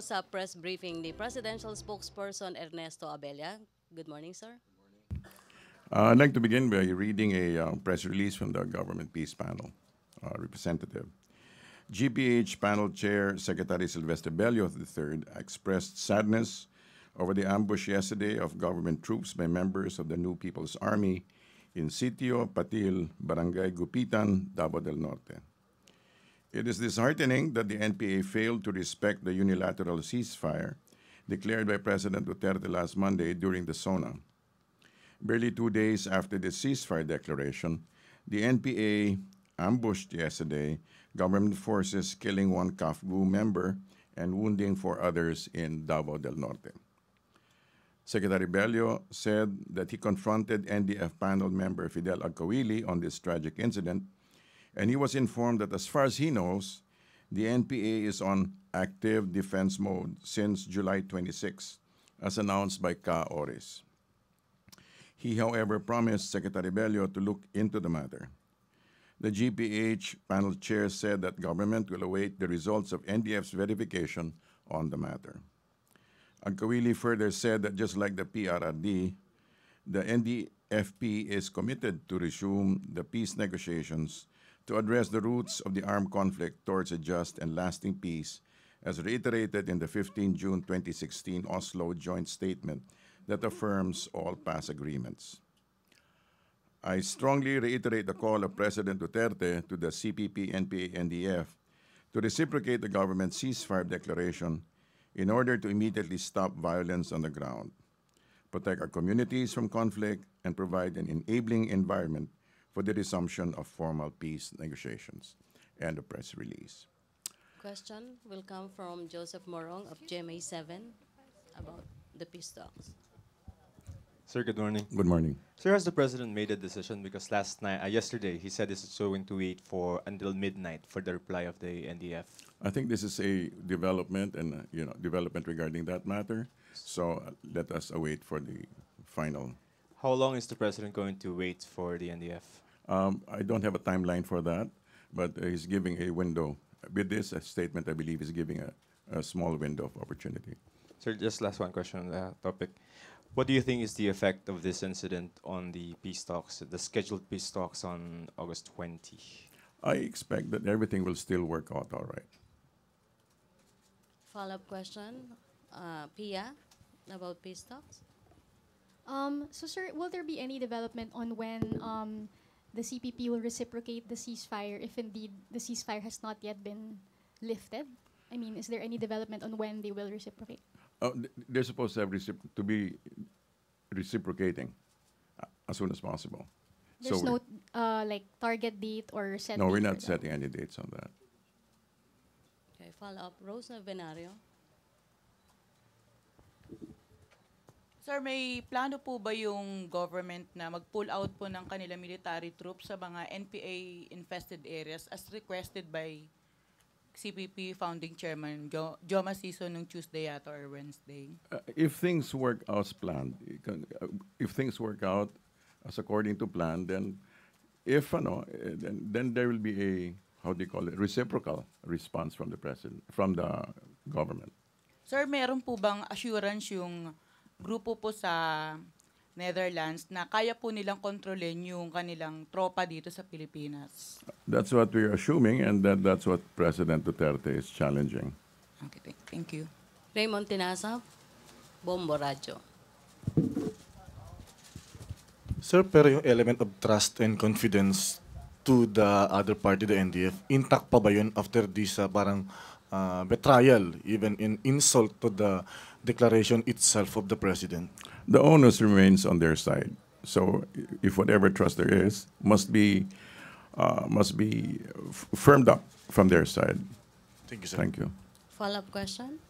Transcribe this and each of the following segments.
Sa press briefing ni Presidential Spokesperson Ernesto Abella. Good morning, sir. Uh, I'd like to begin by reading a uh, press release from the Government Peace Panel uh, representative. GPH Panel Chair Secretary Sylvester Bello III expressed sadness over the ambush yesterday of government troops by members of the New People's Army in Sitio Patil, Barangay Gupitan, Davao del Norte. It is disheartening that the NPA failed to respect the unilateral ceasefire declared by President Duterte last Monday during the SONA. Barely two days after the ceasefire declaration, the NPA ambushed yesterday government forces, killing one CAFGU member and wounding four others in Davao del Norte. Secretary Bello said that he confronted NDF panel member Fidel Agcaoili on this tragic incident, and he was informed that as far as he knows, the NPA is on active defense mode since July 26, as announced by Ka Oris. He, however, promised Secretary Bello to look into the matter. The GPH panel chair said that government will await the results of NDF's verification on the matter. Agcaoili further said that just like the PRRD, the NDFP is committed to resume the peace negotiations to address the roots of the armed conflict towards a just and lasting peace, as reiterated in the 15 June 2016 Oslo joint statement that affirms all past agreements. I strongly reiterate the call of President Duterte to the CPP, NPA, NDF to reciprocate the government's ceasefire declaration in order to immediately stop violence on the ground, protect our communities from conflict, and provide an enabling environment for the resumption of formal peace negotiations. End of press release. Question will come from Joseph Morong of GMA7 about the peace talks. Sir, good morning. Good morning. Sir, has the president made a decision? Because last night, uh, yesterday, he said he's going to wait for until midnight for the reply of the NDF. I think this is a development and uh, you know development regarding that matter. So uh, let us await for the final. How long is the president going to wait for the NDF? Um, I don't have a timeline for that, but uh, he's giving a window. With this uh, statement, I believe he's giving a, a small window of opportunity. Sir, just last one question on that topic. What do you think is the effect of this incident on the peace talks, the scheduled peace talks on August 20? I expect that everything will still work out all right. Follow-up question, uh, Pia, about peace talks. Um, so, sir, will there be any development on when um, the CPP will reciprocate the ceasefire if indeed the ceasefire has not yet been lifted? I mean, is there any development on when they will reciprocate? Th- they're supposed to have recipro- to be reciprocating uh, as soon as possible. There's So no uh, like target date or set. no, we're date for not that? setting any dates on that. Okay, follow-up, Rose Novenario. Sir, may plano po ba yung government na mag-pull out po ng kanilang military troops sa mga NPA-infested areas as requested by CPP founding chairman Jo Joma Siso nung Tuesday yata or Wednesday? Uh, if things work out as planned, uh, if things work out as according to plan, then if ano, eh, then, then there will be a how do you call it reciprocal response from the president from the government. Sir, meron po bang assurance yung grupo po sa Netherlands na kaya po nilang kontrolin yung kanilang tropa dito sa Pilipinas? That's what we're assuming, and that, that's what President Duterte is challenging. Okay, thank- thank you. Raymond Tinasa, Bombo Radio. Sir, pero yung element of trust and confidence to the other party, the NDF, intact pa ba yun after this uh, parang uh, betrayal, even in insult to the declaration itself of the president? The onus remains on their side. So, if whatever trust there is must be uh, must be f- firmed up from their side. Thank you, sir. Thank you. Follow-up question,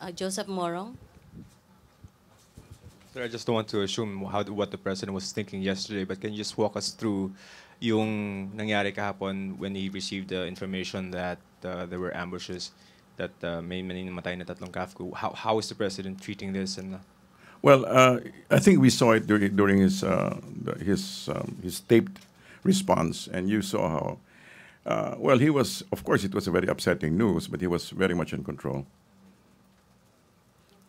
uh, Joseph Morong. Sir, I just don't want to assume how what the president was thinking yesterday, but can you just walk us through yung nangyari kahapon when he received the information that uh, there were ambushes, that uh, may namatay na tatlong CAFGU? How, how is the president treating this? And uh, Well, uh, I think we saw it during, during his uh, the- his um, his taped response, and you saw how. Uh, well, he was. Of course, it was a very upsetting news, but he was very much in control.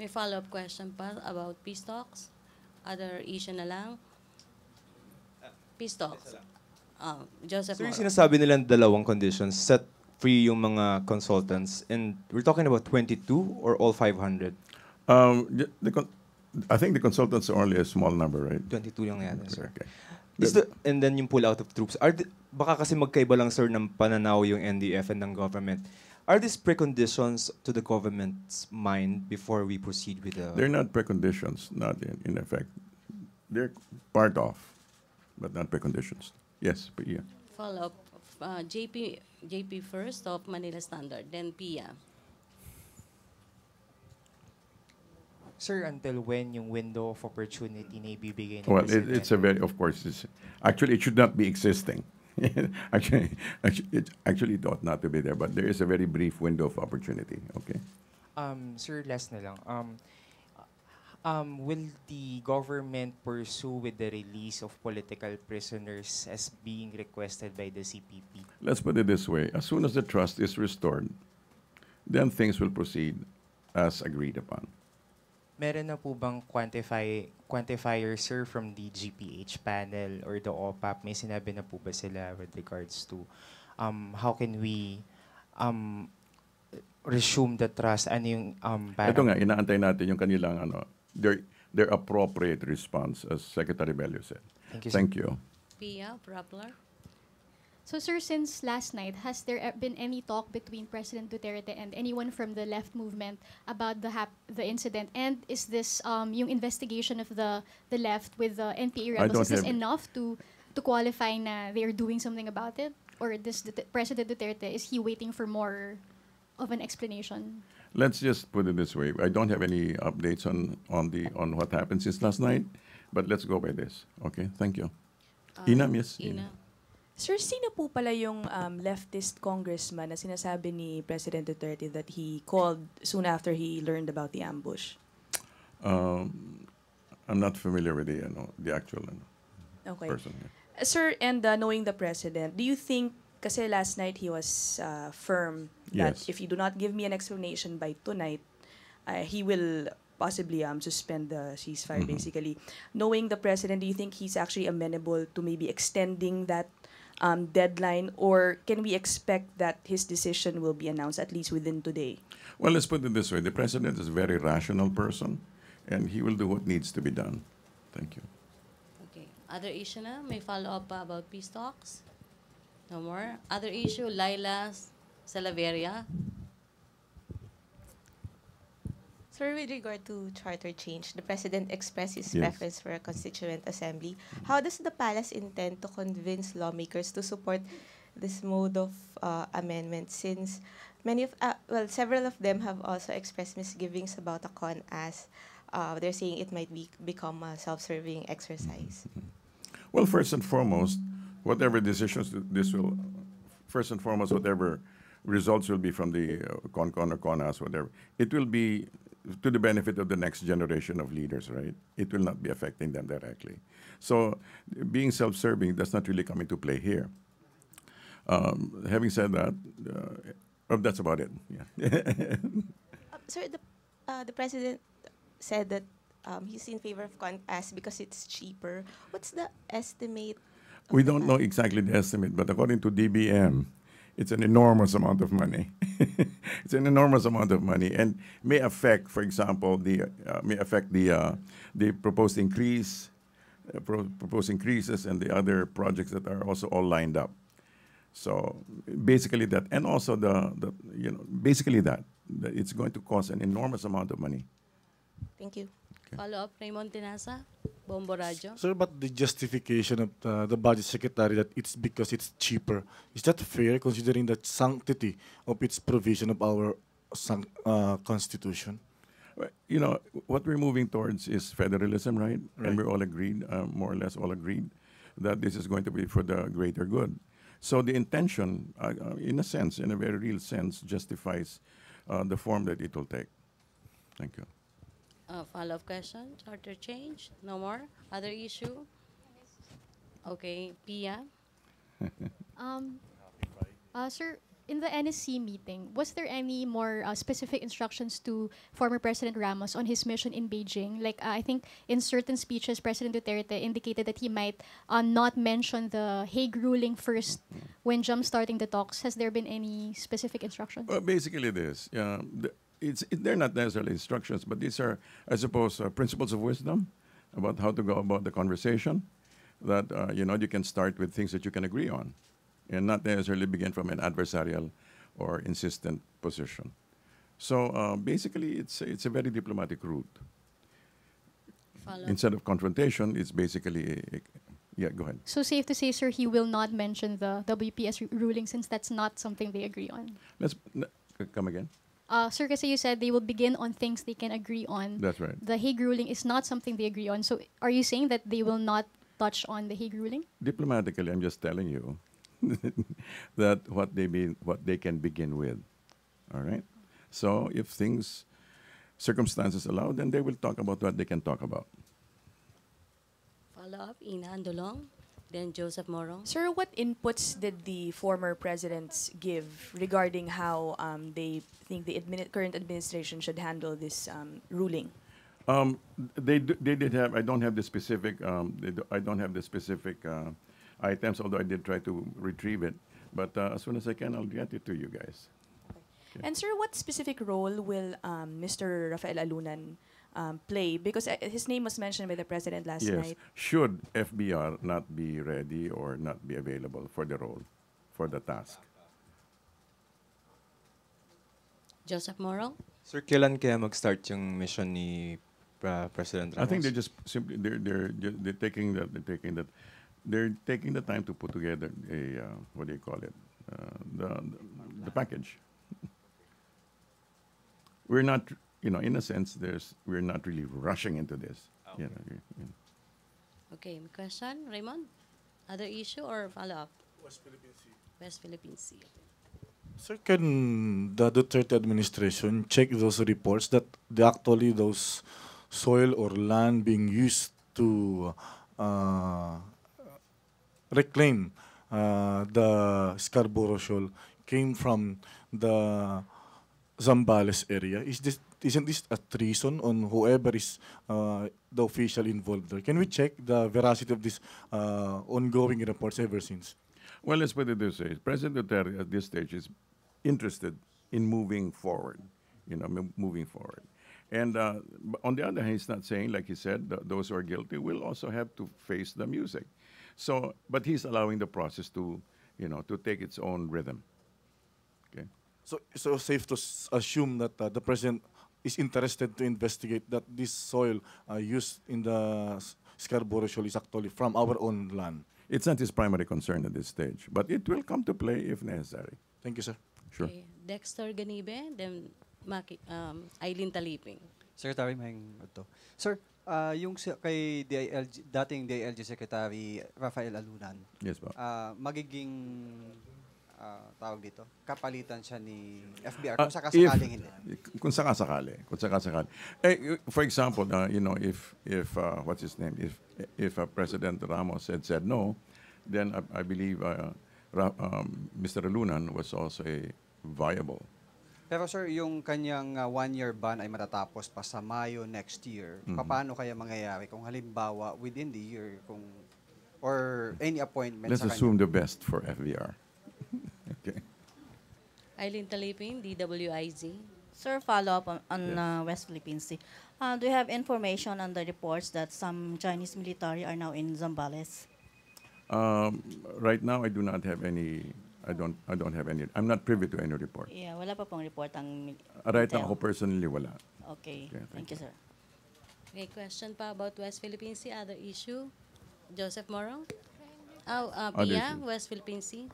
May follow-up question pa about peace talks? Other issue na lang? Peace talks. Ah, Joseph Sir, yung Moro. sinasabi nilang dalawang conditions, set free yung mga consultants, and we're talking about 22 or all 500? Um, the con- I think the consultants are only a small number, right? 22 lang yata, sir. Okay. Is the, and then yung pull out of troops. Are the, baka kasi magkaiba lang sir ng pananaw yung NDF and ng government. Are these preconditions to the government's mind before we proceed with the They're not preconditions, not in, in effect. They're part of, but not preconditions. Yes, but yeah. Follow-up. Uh, JP, JP first of Manila Standard, then Pia. Sir, until when yung window of opportunity na ibibigay ng Well, it, it's a very, of course, it's, actually, it should not be existing. actually, actually, it, actually, it ought not to be there, but there is a very brief window of opportunity, okay? Um, sir, last na lang. Um, um, will the government pursue with the release of political prisoners as being requested by the CPP? Let's put it this way. As soon as the trust is restored, then things will proceed as agreed upon. Meron na po bang quantify, quantifier, sir, from the GPH panel or the OPAP? May sinabi na po ba sila with regards to um, how can we um, resume the trust? Ano yung um, Ito parang- nga, inaantay natin yung kanilang, ano, their, their appropriate response, as Secretary Bello said. Thank you. Thank you. Pia, Rappler. So, sir, since last night, has there been any talk between President Duterte and anyone from the left movement about the hap- the incident? And is this um, yung investigation of the the left with the NPA I rebels? don't Is this enough to to qualify na they are doing something about it? Or this Dut- President Duterte is he waiting for more of an explanation? Let's just put it this way. I don't have any updates on, on the, on what happened since last night, but let's go by this. Okay, thank you. Inam, yes? Ina. Sir, sino po pala yung um, leftist congressman na sinasabi ni President Duterte that he called soon after he learned about the ambush? Um, I'm not familiar with the, you know, the actual ano, Okay. person. Uh, Sir, and uh, knowing the president, do you think, kasi last night he was uh, firm that Yes. if you do not give me an explanation by tonight, uh, he will possibly um, suspend the ceasefire, Mhm. basically. Knowing the president, do you think he's actually amenable to maybe extending that um, deadline, or can we expect that his decision will be announced at least within today? Well, let's put it this way. The president is a very rational person, and he will do what needs to be done. Thank you. Okay. Other issue na? May follow-up about peace talks? No more? Other issue, Leila Salaverria. Sir, with regard to charter change, the President expressed his Yes. preference for a constituent assembly. How does the palace intend to convince lawmakers to support this mode of uh, amendment since many of, uh, well, several of them have also expressed misgivings about the con as uh, they're saying it might be, become a self-serving exercise. Well, first and foremost, whatever decisions this will, first and foremost, whatever results will be from the uh, CONCON or CONAS, whatever, it will be to the benefit of the next generation of leaders, right? It will not be affecting them directly. So, being self-serving does not really come into play here. Um, having said that, uh, oh, that's about it. Yeah. Uh, the, uh, the President said that um, he's in favor of CONAS because it's cheaper. What's the estimate? We don't know exactly the estimate, but according to DBM, it's an enormous amount of money. it's an enormous amount of money, and may affect, for example, the uh, may affect the uh, the proposed increase, uh, pro- proposed increases, and the other projects that are also all lined up. So basically that, and also the, the you know basically that, that it's going to cost an enormous amount of money. Thank you. Follow-up, Raymond Tinaza, Bombo Radio. Sir, but the justification of the, the budget secretary that it's because it's cheaper, is that fair considering the sanctity of its provision of our uh, constitution? Well, You know, what we're moving towards is federalism, right? Right. And we're all agreed, uh, more or less all agreed, that this is going to be for the greater good. So the intention, uh, uh, in a sense, in a very real sense, justifies uh, the form that it will take. Thank you. Uh, follow-up question, charter change? No more? Other issue? Okay, Pia. Um, uh, sir, in the NSC meeting, was there any more uh, specific instructions to former President Ramos on his mission in Beijing? Like, uh, I think in certain speeches, President Duterte indicated that he might uh, not mention the Hague ruling first when jump-starting the talks. Has there been any specific instructions? Well, basically, this. Yeah, the, it's it, they're not necessarily instructions, but these are, I suppose, uh, principles of wisdom about how to go about the conversation. That uh, you know you can start with things that you can agree on, and not necessarily begin from an adversarial or insistent position. So uh, basically, it's it's a very diplomatic route. Follow. Instead of confrontation, it's basically a, a, yeah. Go ahead. So safe to say, sir, he will not mention the WPS ru- ruling since that's not something they agree on. Let's come again. Uh, sir, kasi you said they will begin on things they can agree on. That's right. The Hague ruling is not something they agree on. So are you saying that they will not touch on the Hague ruling? diplomatically, I'm just telling you that what they mean, what they can begin with. All right. So if things, circumstances allow, then they will talk about what they can talk about. Follow up, Ina Andolong, then Joseph Morong. Sir, what inputs did the former presidents give regarding how um, they think the admini- current administration should handle this um, ruling? Um, they they did have. I don't have the specific. Um, do, I don't have the specific uh, items. Although I did try to retrieve it, but uh, as soon as I can, I'll get it to you guys. And sir, what specific role will um, Mr. Rafael Alunan um, play? Because uh, his name was mentioned by the president last yes. night. Should FVR not be ready or not be available for the role, for the task? Joseph Morong. Sir, kailan kaya mag-start yung mission ni uh, President Ramos? I think they're just simply they're they're they're taking that they're taking that they're taking the time to put together a uh, what do you call it uh, the, the package. We're not you know in a sense there's we're not really rushing into this. You know, you- you know. Okay, question, Raymond? Other issue or follow up? West Philippine Sea. West Philippine Sea. Sir, can the Duterte administration check those reports that the, actually those soil or land being used to uh, reclaim uh, the Scarborough Shoal came from the Zambales area? Is this isn't this a treason on whoever is uh, the official involved there? Can we check the veracity of this uh, ongoing reports ever since? Well, let's put it this way: President Duterte at this stage is interested in moving forward. You know, mo- moving forward. And uh, on the other hand, he's not saying, like he said, th- those who are guilty will also have to face the music. So, but he's allowing the process to, you know, to take its own rhythm. Okay. So, so safe to s- assume that uh, the president is interested to investigate that this soil uh, used in the Scarborough Shoal is actually from our own land. It's not his primary concern at this stage, but it will come to play if necessary. Thank you, sir. Sure. Okay, Dexter Ganibe, then Maki, um, Eileen Taliping. Secretary Mahing ito. Sir, ah, yung kay DILG, dating DILG Secretary Rafael Alunan, Yes, po. ah, magiging ah, tawag dito, kapalitan siya ni FBR Uh, kung sakasakaling hindi. Kung sakasakali, kung sakasakali. Eh, for example, uh, you know, if if uh, what's his name, if if uh, President Ramos had said no, then I, I believe uh, Ra- um, Mr. Lunan was also a viable. Pero sir, yung kanyang ah, one-year ban ay matatapos pa sa Mayo next year. Mhm. Paano kaya mangyayari kung halimbawa within the year kung or any appointment Let's sa assume kanya? the best for FVR. Eileen Taliping, DWIZ. Sir, follow up on, on uh, West Philippine Sea. Uh, do you have information on the reports that some Chinese military are now in Zambales? Um, right now, I do not have any. I don't. I don't have any. I'm not privy to any report. Yeah, wala pa pong report ang Uh, right now, ako personally wala. Okay, Okay, thank you, sir. Okay, question pa about West Philippine Sea, other issue? Joseph Morong? Oh, uh, Pia. West Philippine Sea.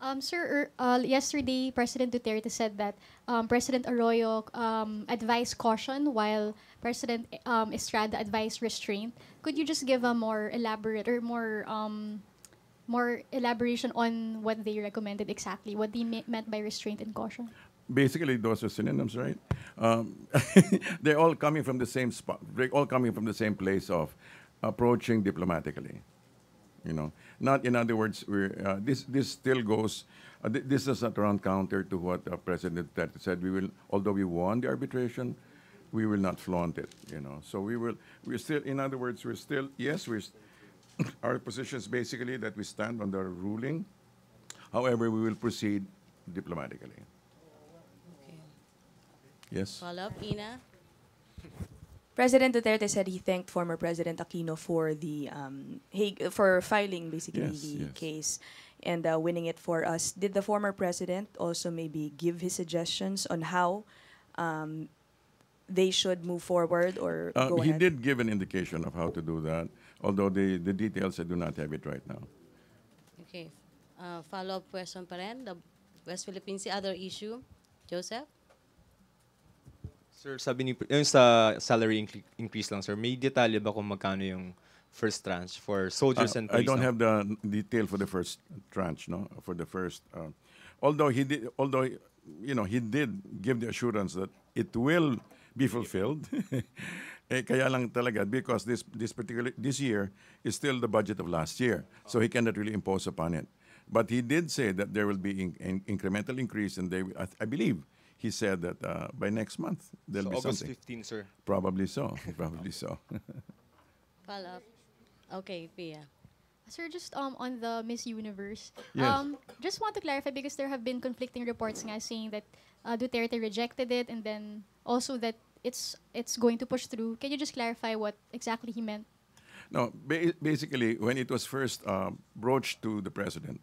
Um, sir, er, uh, yesterday President Duterte said that um, President Arroyo um, advised caution while President um, Estrada advised restraint. Could you just give a more elaborate or more um, more elaboration on what they recommended exactly, what they me- meant by restraint and caution? Basically, those are synonyms, right? Um, they're all coming from the same spot. They're all coming from the same place of approaching diplomatically. You know, not in other words, we're, uh, this this still goes. Uh, th- this is not around counter to what uh, President Duterte said. We will, although we won the arbitration, we will not flaunt it. You know, so we will. We're still, in other words, we're still. Yes, we're. st- our position is basically that we stand on the ruling. However, we will proceed diplomatically. Okay. Yes. Follow up, Ina? President Duterte said he thanked former President Aquino for the um, Hague, for filing basically Yes, the yes. case and uh, winning it for us. Did the former president also maybe give his suggestions on how um, they should move forward or Uh, go he ahead? did give an indication of how to do that, although the, the details I do not have it right now. Okay. Uh, follow up question pa rin. The West Philippine Sea, other issue? Joseph? Sir, sabi ni, yung sa salary incre- increase lang, sir, may detalye ba kung magkano yung first tranche for soldiers Uh, and I police? don't no? have the detail for the first tranche, no, for the first. Uh, although he did, although you know, he did give the assurance that it will be fulfilled. eh, kaya lang talaga because this this particular this year is still the budget of last year, so he cannot really impose upon it. But he did say that there will be in, in, incremental increase, and they, I, I believe he said that uh, by next month there'll So be August something. 15, sir. Probably so. Probably so. Follow up. Okay, Pia. Sir, just um on the Miss Universe, Yes. um just want to clarify because there have been conflicting reports nga saying that uh, Duterte rejected it and then also that it's it's going to push through. Can you just clarify what exactly he meant? No, ba- basically, when it was first um, broached to the president,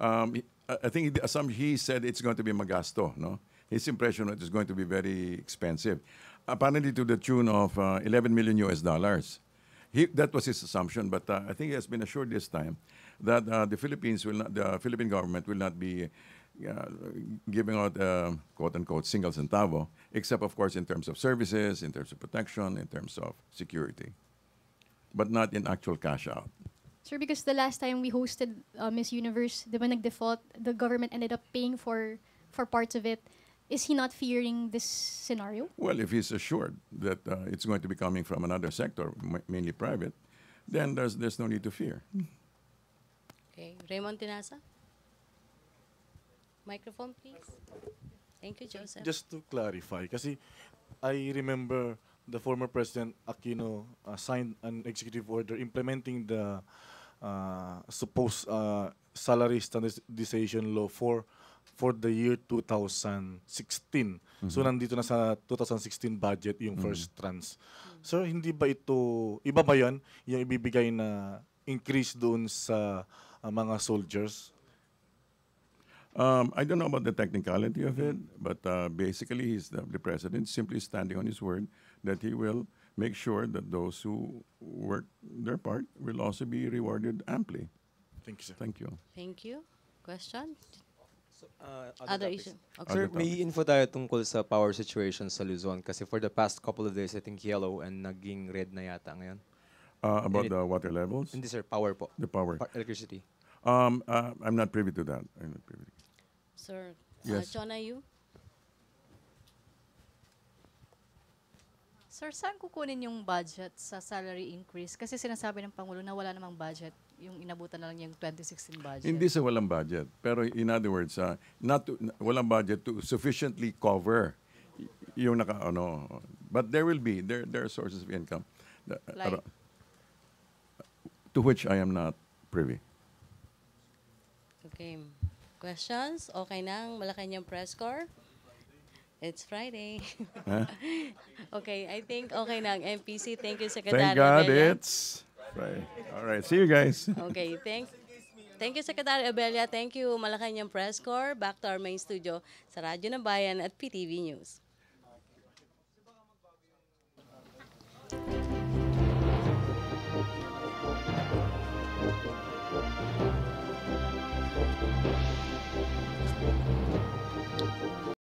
um, I I think the assump- he said it's going to be magasto. No, his impression was it's going to be very expensive, apparently to the tune of uh, 11 million U.S. dollars. He, that was his assumption, but uh, I think he has been assured this time that uh, the Philippines will not, the Philippine government will not be uh, giving out uh, quote unquote single centavo, except of course in terms of services, in terms of protection, in terms of security but not in actual cash out. Sir, because the last time we hosted uh, Miss Universe, the when nag-default, the government ended up paying for for parts of it. Is he not fearing this scenario? Well, if he's assured that uh, it's going to be coming from another sector, ma- mainly private, then there's, there's no need to fear. Okay. Raymond Tinaza? Microphone, please. Thank you, Joseph. Just to clarify, kasi I remember the former President Aquino uh, signed an executive order implementing the uh, supposed uh, salary standardization law for for the year 2016. So nandito na sa 2016 budget yung first trans. So hindi ba ito iba ba 'yan yung ibibigay na increase doon sa uh, mga soldiers? Um, I don't know about the technicality of it, but uh, basically, he's the, the president simply standing on his word that he will make sure that those who work their part will also be rewarded amply. Thank you, sir. Thank you. Thank you. Question? Uh, Other issue? Okay. Sir, Other may info tayo tungkol sa power situation sa Luzon kasi for the past couple of days, I think yellow and naging red na yata ngayon. Uh, about the water levels, Hindi sir, power po. the power. Pa- electricity. Um, uh, I'm not privy to that. I'm not privy. Sir, Yes. uh, Chona, you? Sir, saan kukunin yung budget sa salary increase? Kasi sinasabi ng Pangulo na wala namang budget. Yung inabutan na lang yung 2016 budget. Hindi sa walang budget. Pero in other words, uh, not to, na- walang budget to sufficiently cover yung naka ano. But there will be there there are sources of income that- Like? aro- to which I am not privy. Okay. Questions? Okay nang Malacanang press corps? It's Friday. Huh? okay, I think okay nang MPC. Thank you, Secretary Thank God Abella. it's right. All right. See you guys. Okay, thank Thank you, Secretary Abella. Thank you, Malacanang Press Corps. Back to our main studio sa Radyo ng Bayan at PTV News.